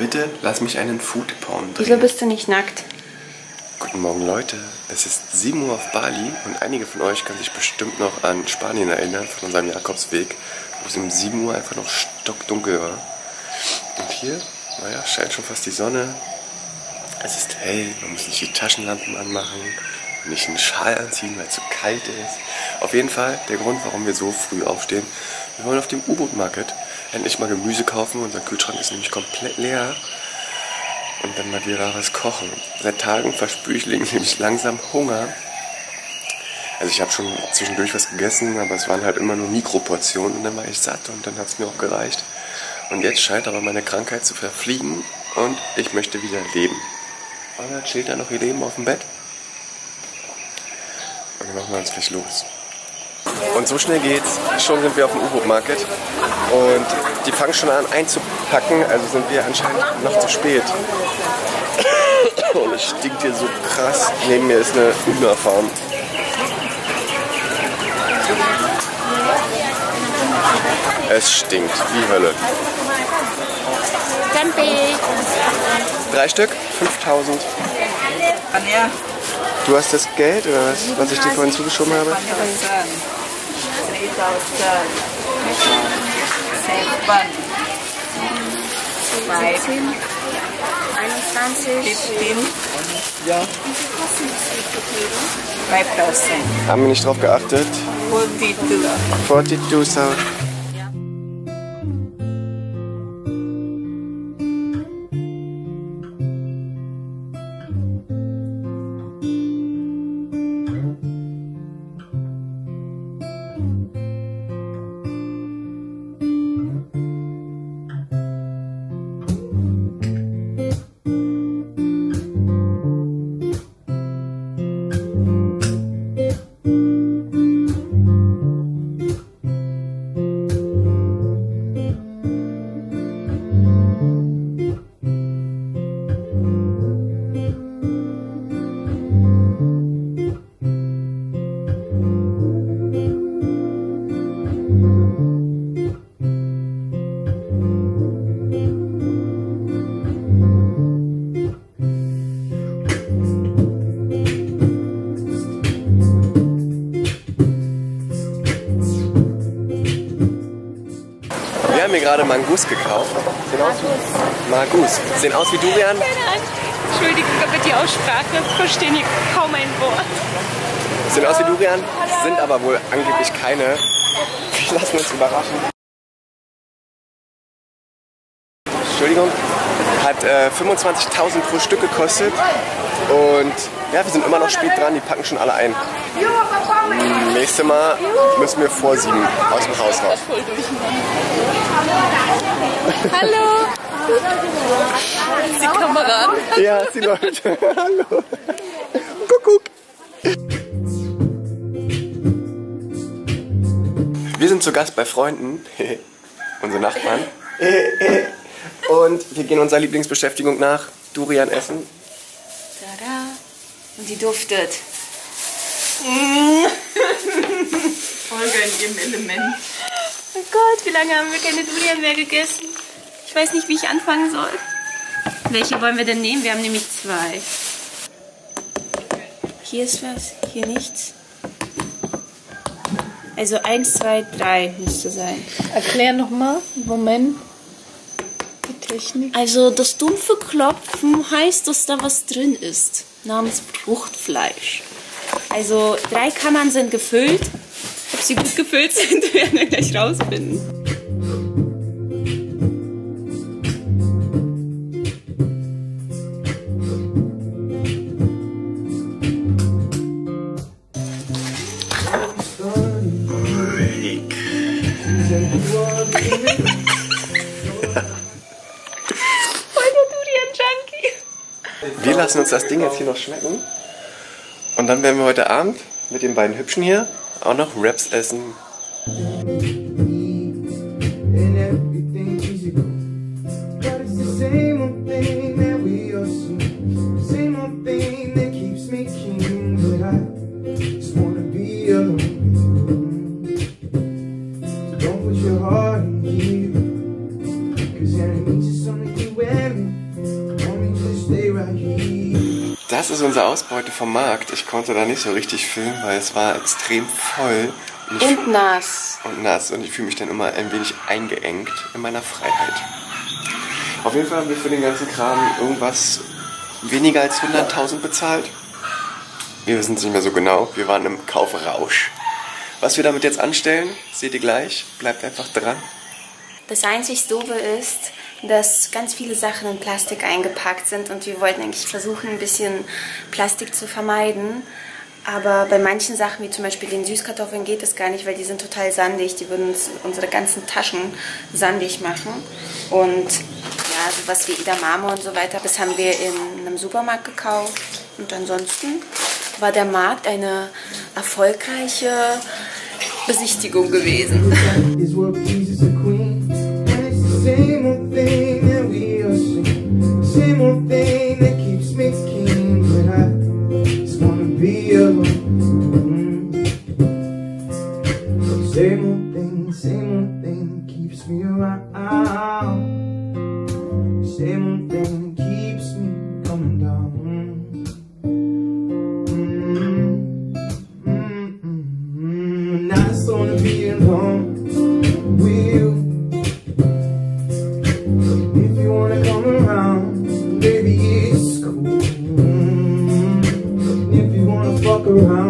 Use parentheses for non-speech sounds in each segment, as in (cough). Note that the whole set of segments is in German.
Bitte lass mich einen Foodporn drehen. Wieso bist du nicht nackt? Guten Morgen, Leute. Es ist 7 Uhr auf Bali und einige von euch können sich bestimmt noch an Spanien erinnern, von unserem Jakobsweg, wo es um 7 Uhr einfach noch stockdunkel war. Und hier, naja, scheint schon fast die Sonne. Es ist hell, man muss nicht die Taschenlampen anmachen, nicht einen Schal anziehen, weil es zu kalt ist. Auf jeden Fall der Grund, warum wir so früh aufstehen. Wir wollen auf dem U-Boot Market endlich mal Gemüse kaufen. Unser Kühlschrank ist nämlich komplett leer. Und dann mal wieder was kochen. Seit Tagen verspüre ich nämlich langsam Hunger. Also ich habe schon zwischendurch was gegessen, aber es waren halt immer nur Mikroportionen und dann war ich satt und dann hat es mir auch gereicht. Und jetzt scheint aber meine Krankheit zu verfliegen und ich möchte wieder leben. Oder chillt da noch ihr Leben auf dem Bett? Und dann machen wir uns gleich los. Und so schnell geht's. Schon sind wir auf dem U-Boot-Market. Und die fangen schon an einzupacken, also sind wir anscheinend noch zu spät. Und es stinkt hier so krass. Neben mir ist eine Hühnerfarm. Es stinkt wie Hölle. Drei Stück, 5000. Du hast das Geld oder was, was ich dir vorhin zugeschoben habe? 21. 5,000. Haben wir nicht drauf geachtet? 42. 42.000. Wir gerade Mangus gekauft. Sehen aus wie. Sehen aus wie Durian. Entschuldigung, aber die Aussprache verstehen hier kaum ein Wort. Sehen aus wie Durian, sind aber wohl angeblich keine. Wir lassen uns überraschen. Entschuldigung. Hat äh, 25.000 pro Stück gekostet. Und ja, wir sind immer noch spät dran. Die packen schon alle ein. Hm, Nächstes Mal müssen wir vor sieben aus dem Haus raus. Hallo. Die Kameraden. Ja, die Leute. (laughs) Hallo. Kuckuck. Wir sind zu Gast bei Freunden, (laughs) unsere Nachbarn. (laughs) Und wir gehen unserer Lieblingsbeschäftigung nach, Durian essen. Tada. Und die duftet. Folge in ihrem Element. Oh Gott, wie lange haben wir keine Durian mehr gegessen? Ich weiß nicht, wie ich anfangen soll. Welche wollen wir denn nehmen? Wir haben nämlich zwei. Hier ist was, hier nichts. Also eins, zwei, drei müsste sein. Erklär nochmal. Moment. Technik. Also das dumpfe Klopfen heißt, dass da was drin ist. Namens Fruchtfleisch. Also drei Kammern sind gefüllt. Ob sie gut gefüllt sind, (laughs) werden wir gleich rausfinden. (laughs) lassen uns das Ding jetzt hier noch schmecken. Und dann werden wir heute Abend mit den beiden Hübschen hier auch noch Wraps essen. and everything easy go. But it's the Das ist unsere Ausbeute vom Markt. Ich konnte da nicht so richtig filmen, weil es war extrem voll. Und, und nass. Und nass. Und ich fühle mich dann immer ein wenig eingeengt in meiner Freiheit. Auf jeden Fall haben wir für den ganzen Kram irgendwas weniger als 100.000 bezahlt. Wir wissen es nicht mehr so genau. Wir waren im Kaufrausch. Was wir damit jetzt anstellen, seht ihr gleich. Bleibt einfach dran. Das einzig Doofe ist, dass ganz viele Sachen in Plastik eingepackt sind und wir wollten eigentlich versuchen, ein bisschen Plastik zu vermeiden. Aber bei manchen Sachen, wie zum Beispiel den Süßkartoffeln, geht das gar nicht, weil die sind total sandig. Die würden uns unsere ganzen Taschen sandig machen. Und ja, sowas wie Edamame und so weiter, das haben wir in einem Supermarkt gekauft. Und ansonsten war der Markt eine erfolgreiche Besichtigung gewesen. somehow Same old thing keeps me coming down mm -hmm. Mm -hmm. Now it's only being alone with you If you wanna come around, baby it's cool If you wanna fuck around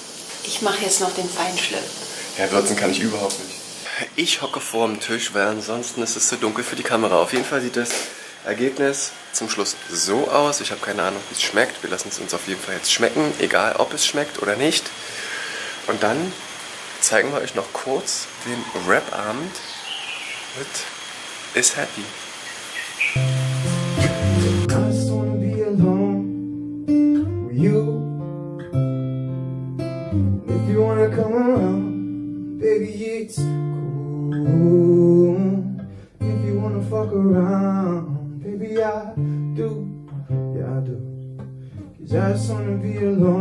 Ich mache jetzt noch den Feinschliff. Ja, würzen kann ich überhaupt nicht. Ich hocke vor dem Tisch, weil ansonsten ist es zu dunkel für die Kamera. Auf jeden Fall sieht das Ergebnis zum Schluss so aus. Ich habe keine Ahnung, wie es schmeckt. Wir lassen es uns auf jeden Fall jetzt schmecken, egal ob es schmeckt oder nicht. Und dann zeigen wir euch noch kurz den Rap-Abend mit Is Happy. It's cool. If you wanna fuck around, baby, I do, yeah, I do. Cause I just wanna be alone.